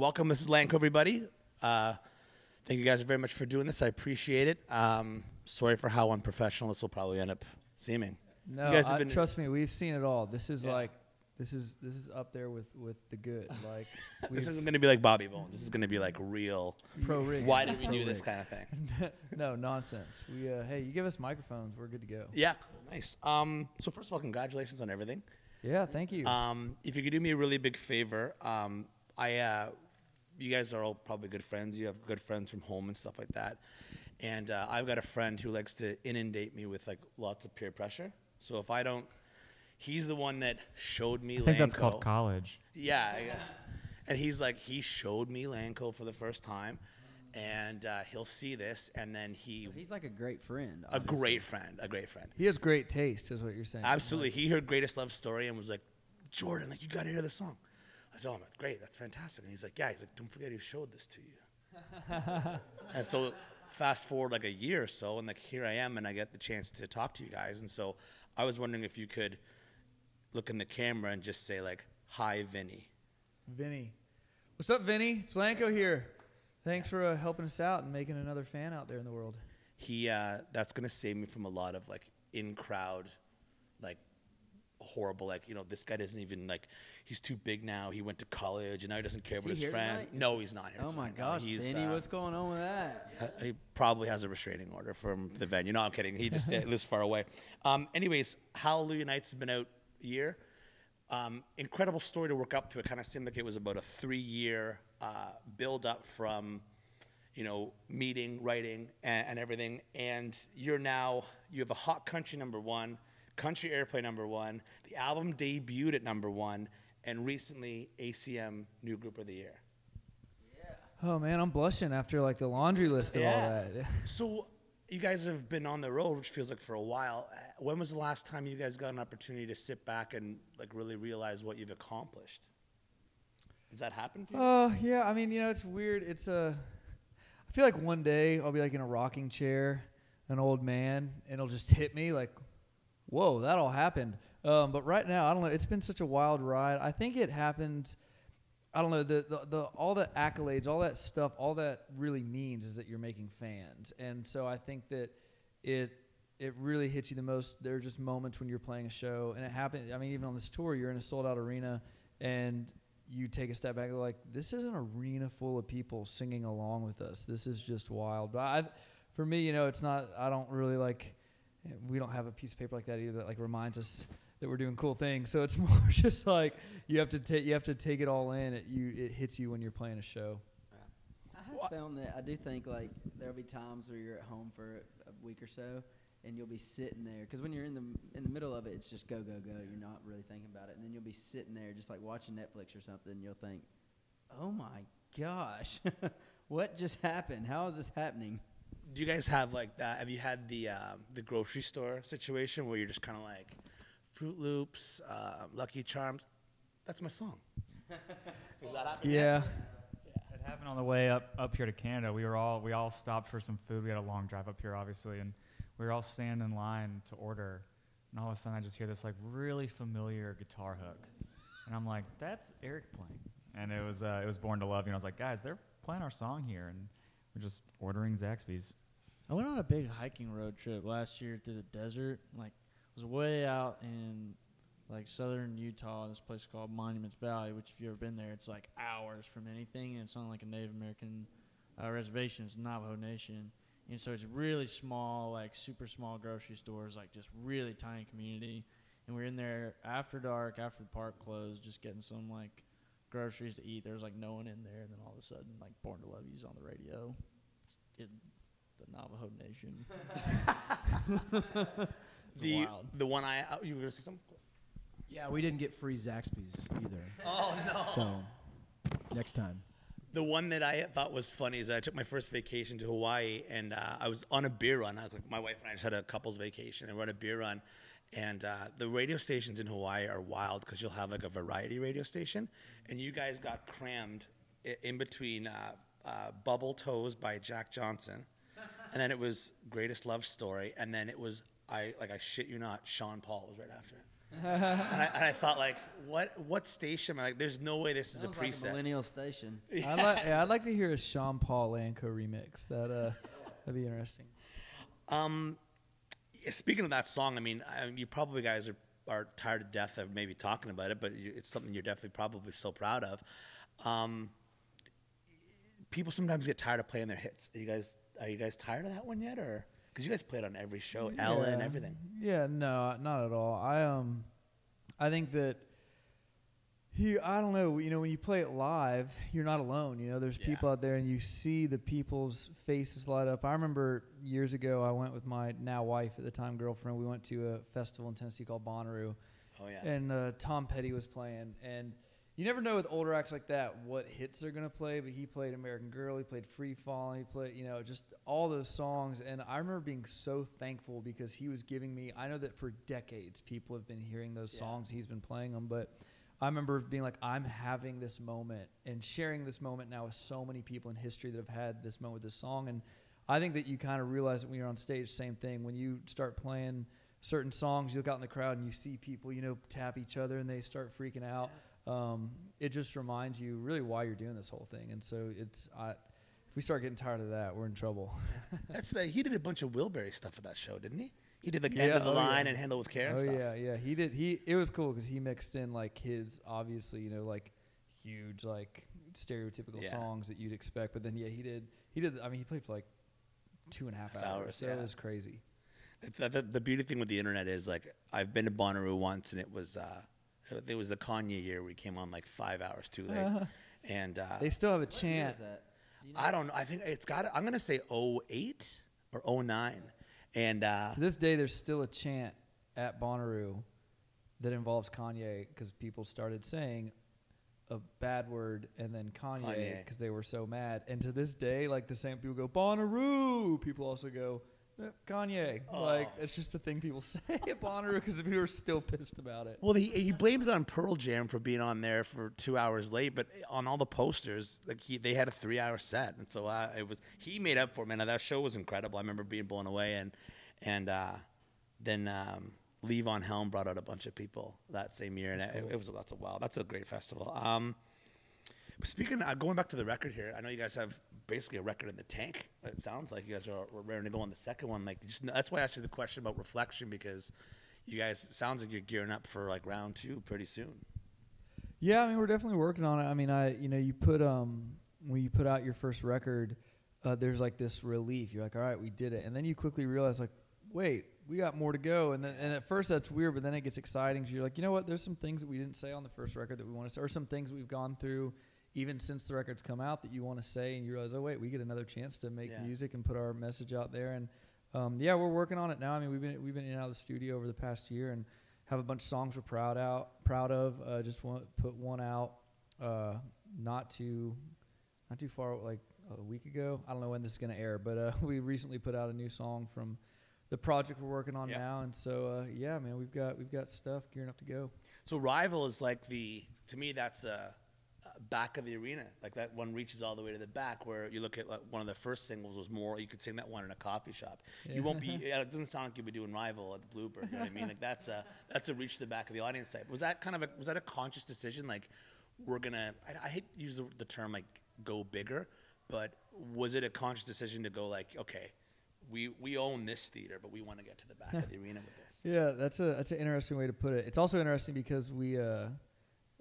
Welcome, Mrs. Lanco, everybody. Uh, thank you guys very much for doing this. I appreciate it. Um, sorry for how unprofessional this will probably end up seeming. No, You guys have I- been- trust me, we've seen it all. This is Yeah. like, this is this is up there with with the good. Like, This isn't going to be like Bobby Bones. This is going to be like real. pro rig. Why did we do this kind of thing? no nonsense. We uh, hey, you give us microphones, we're good to go. Yeah, nice. Um, so first of all, congratulations on everything. Yeah, thank you. Um, if you could do me a really big favor, um, I, uh, you guys are all probably good friends. You have good friends from home and stuff like that. And uh, I've got a friend who likes to inundate me with like lots of peer pressure. So if I don't, he's the one that showed me. I think that's called college. Yeah, yeah. And he's like, he showed me Lanco for the first time, and uh, he'll see this, and then he, He's like a great friend. a great friend, a great friend. he has great taste, is what you're saying. Absolutely. He heard Greatest Love Story and was like, Jordan, like, you got to hear the song. I said, oh, that's great. That's fantastic. And he's like, yeah. He's like, don't forget who showed this to you. and so fast forward like a year or so, and like here I am, and I get the chance to talk to you guys. And so I was wondering if you could look in the camera and just say like, hi, Vinny. Vinny, what's up, Vinny? It's Lanco here. Thanks for uh, helping us out and making another fan out there in the world. He, uh, that's going to save me from a lot of like in crowd, like horrible, like, you know, this guy doesn't even like, he's too big now. He went to college and now he doesn't care Is about he his here friends. tonight? No, he's not here. Oh my tonight. No, gosh, he's, Vinny, uh, what's going on with that? He probably has a restraining order from the venue. No, I'm kidding. He just uh, lives far away. Um, anyways, Hallelujah Nights has been out a year. Um, incredible story to work up to. It kind of seemed like it was about a three-year uh, build-up from, you know, meeting, writing, and, and everything. And you're now you have a hot country number one, country airplay number one. The album debuted at number one, and recently ACM New Group of the Year. Yeah. Oh man, I'm blushing after like the laundry list of all Yeah. that. So you guys have been on the road, which feels like for a while. Uh, When was the last time you guys got an opportunity to sit back and like really realize what you've accomplished? Does that happen? For you? Uh, yeah. I mean, you know, it's weird. It's a. I feel like one day I'll be like in a rocking chair, an old man, and it'll just hit me like, "Whoa, that all happened." Um, but right now, I don't know. It's been such a wild ride. I think it happened. I don't know the, the the all the accolades, all that stuff, all that really means is that you're making fans, and so I think that it it really hits you the most. There are just moments when you're playing a show, and it happened. I mean, even on this tour, you're in a sold out arena, and you take a step back and like, this is an arena full of people singing along with us. This is just wild. But I, for me, you know, it's not. I don't really like. We don't have a piece of paper like that either that like reminds us that we're doing cool things. So it's more just like you have to take you have to take it all in. It you it hits you when you're playing a show. I have found that I do think like there'll be times where you're at home for a week or so, and you'll be sitting there because when you're in the in the middle of it, it's just go go go. You're not really thinking about it, and then you'll be sitting there just like watching Netflix or something. And you'll think, "Oh my gosh, what just happened? How is this happening?" Do you guys have like that? Have you had the uh, the grocery store situation where you're just kind of like Fruit Loops, uh, Lucky Charms? That's my song. Does that happen? Yeah. It happened on the way up up here to Canada. We were all we all stopped for some food. We had a long drive up here, obviously, and we were all standing in line to order. And all of a sudden, I just hear this like really familiar guitar hook, and I'm like, "That's Eric playing." And it was uh, it was Born to Love. You know, I was like, "Guys, they're playing our song here," and we're just ordering Zaxby's. I went on a big hiking road trip last year through the desert. Like, was way out in like southern Utah, this place called Monuments Valley. Which, if you've ever been there, it's like hours from anything, and it's on like a Native American uh, reservation. It's Navajo Nation, and so it's really small, like super small grocery stores, like just really tiny community. And we are in there after dark, after the park closed, just getting some like groceries to eat. There's like no one in there, and then all of a sudden, like Born to Love You's on the radio. It, the Navajo Nation. The wild. the one I oh, you were gonna say something? Yeah, we didn't get free Zaxby's either. Oh no. So next time. The one that I thought was funny is I took my first vacation to Hawaii and uh, I was on a beer run. I, like, my wife and I just had a couple's vacation and we're on a beer run. And uh, the radio stations in Hawaii are wild because you'll have like a variety radio station. And you guys got crammed in between uh, uh, Bubble Toes by Jack Johnson. And then it was Greatest Love Story. And then it was, I like I shit you not, Sean Paul was right after it. and, I, and I thought like, what what station? am I like, there's no way this is a Sounds like a preset. millennial station. I'd, like, yeah, I'd like to hear a Sean Paul Lanco remix. That uh, that'd be interesting. Um, yeah, speaking of that song, I mean, I, you probably guys are, are tired to death of maybe talking about it, but you, it's something you're definitely probably still proud of. Um, people sometimes get tired of playing their hits. Are you guys are you guys tired of that one yet, or because you guys played on every show, Ellen, Yeah. everything? Yeah, no, not at all. I um, I think that he, I don't know. You know, when you play it live, you're not alone. You know, there's Yeah. people out there, and you see the people's faces light up. I remember years ago, I went with my now wife at the time girlfriend. We went to a festival in Tennessee called Bonnaroo, Oh yeah. and uh, Tom Petty was playing. And you never know with older acts like that what hits they're gonna play. But he played American Girl, he played Free Fall, he played you know just all those songs. And I remember being so thankful because he was giving me. I know that for decades people have been hearing those Yeah. songs. He's been playing them, but. I remember being like, I'm having this moment and sharing this moment now with so many people in history that have had this moment with this song. And I think that you kind of realize that when you're on stage, same thing. When you start playing certain songs, you look out in the crowd and you see people, you know, tap each other and they start freaking out. Um, it just reminds you really why you're doing this whole thing. And so it's, I, if we start getting tired of that, we're in trouble. That's the he did a bunch of Wilbury stuff for that show, didn't he? He did the Yeah, end of the oh, yeah. line and handle with care and oh stuff. yeah, yeah. He did. He it was cool because he mixed in like his obviously you know like huge like stereotypical Yeah. songs that you'd expect, but then yeah, he did. He did. I mean, he played for like two and a half Half hours, hours, so yeah. it was crazy. The, the, the beauty thing with the internet is like I've been to Bonnaroo once and it was uh, it was the Kanye year We came on like five hours too late, and uh, They still have a What year chant. is that? Do you know? I don't know. I think it's got. I'm gonna say 08 or 09. and uh, To this day, there's still a chant at Bonnaroo that involves Kanye because people started saying a bad word and then Kanye Kanye. because they were so mad. And to this day, like the same people go Bonnaroo. People also go Kanye. Like Oh. it's just a thing people say at Bonnaroo because people are still pissed about it. Well, he, he blamed it on Pearl Jam for being on there for two hours late, but on all the posters, like he, they had a three-hour set, and so uh, it was he made up for it. Man, that show was incredible. I remember being blown away, and and uh, then um, Levon Helm brought out a bunch of people that same year, and it, it was that's a wow, that's a great festival. Um, speaking, uh, going back to the record here, I know you guys have basically a record in the tank. It sounds like you guys are, are raring to go on the second one. Like, just, that's why I asked you the question about reflection because you guys sounds like you're gearing up for like round two pretty soon. Yeah, I mean we're definitely working on it. I mean, I you know you put um when you put out your first record, uh, there's like this relief. You're like, all right, we did it, and then you quickly realize like, wait, we got more to go. And then and at first that's weird, but then it gets exciting. So you're like, you know what? There's some things that we didn't say on the first record that we want to say, or some things we've gone through even since the record's come out that you want to say, and you realize, oh wait, we get another chance to make Yeah. music and put our message out there. And um, yeah, we're working on it now. I mean, we've been we've been in and out of the studio over the past year and have a bunch of songs we're proud out proud of. Uh, just want put one out uh, not too not too far like a week ago. I don't know when this is gonna air, but uh, we recently put out a new song from the project we're working on Yeah. now, and so uh, yeah, man, we've got we've got stuff gearing up to go. So rival is like the to me that's a back of the arena. Like that one reaches all the way to the back. Where you look at like, one of the first singles was more. You could sing that one in a coffee shop. You won't be. It doesn't sound like you'd be doing rival at the Bluebird. You know what I mean? Like that's a that's a reach to the back of the audience type. Was that kind of a was that a conscious decision? Like we're gonna. I, I hate to use the, the term like go bigger, but was it a conscious decision to go like okay. We, we own this theater, but we want to get to the back of the arena with this. Yeah, that's a that's an interesting way to put it. It's also interesting because we, uh,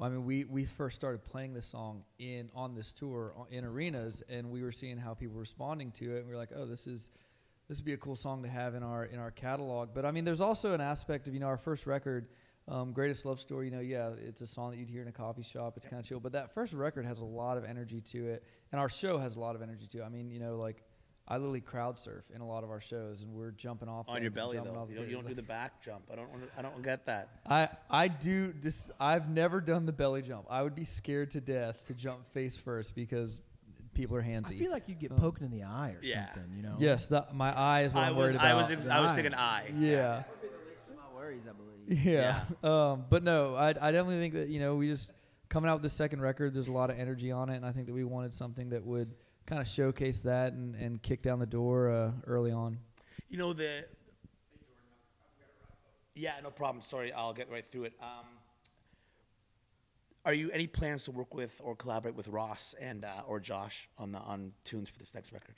I mean, we we first started playing this song in on this tour in arenas, and we were seeing how people were responding to it. And we were like, oh, this is this would be a cool song to have in our in our catalog. But I mean, there's also an aspect of you know our first record. Um, greatest love story, you know, yeah, it's a song that you'd hear in a coffee shop. It's kind of chill, but that first record has a lot of energy to it, and our show has a lot of energy too. I mean, you know, like I literally crowd surf in a lot of our shows, and we're jumping off On your belly though, you don't, you don't do the back jump. I don't, I don't get that. I I do this. I've never done the belly jump. I would be scared to death to jump face first because people are handsy. I feel like you'd get Oh. poked in the eye or Yeah. something. You know. yes, that, my eye is what I am was, worried I was, ex- I was thinking eye. yeah, At least My worries, I believe. yeah. Um, but no, I I definitely think that you know we just coming out with the second record. There's a lot of energy on it, and I think that we wanted something that would kind of showcase that and, and kick down the door uh, early on. You know the. Yeah, no problem. Sorry, I'll get right through it. Um, are you any plans to work with or collaborate with Ross and uh, or Josh on the on tunes for this next record?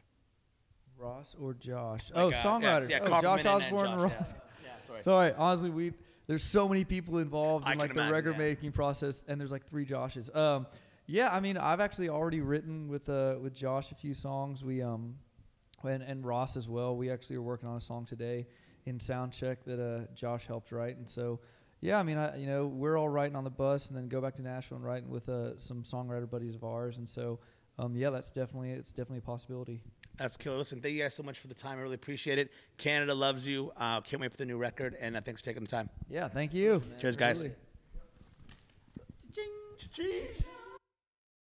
Ross or Josh? oh, uh, songwriters. Yeah, oh, Josh Copperman and- and Osborne and Josh, yeah. Ross. Yeah, sorry. Sorry, honestly, we there's so many people involved I in like the record making process, and there's like three Joshes. Um, yeah, I mean, I've actually already written with uh with Josh a few songs. We um, and and Ross as well. We actually are working on a song today in soundcheck that uh Josh helped write, and so. Yeah, I mean, I, you know, we're all writing on the bus, and then go back to Nashville and writing with uh, some songwriter buddies of ours, and so, um, yeah, that's definitely it's definitely a possibility. That's cool. Listen, thank you guys so much for the time. I really appreciate it. Canada loves you. Uh, can't wait for the new record, and uh, thanks for taking the time. Yeah, thank you. Cheers, guys. Absolutely. Cha-ching.